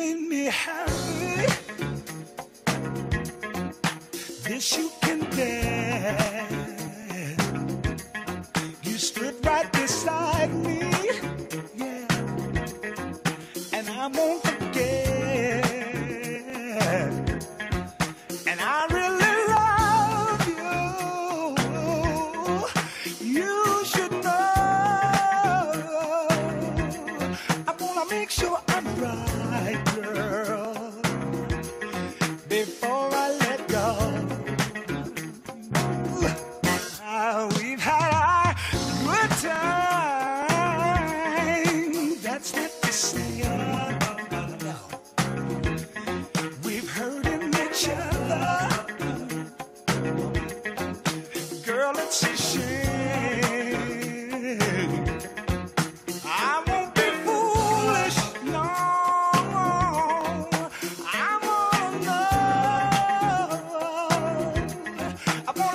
made me happy. This you can bear. You stood right beside me, yeah, and I won't forget. And I gonna make sure I'm right, girl. Before I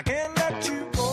I can't let you go.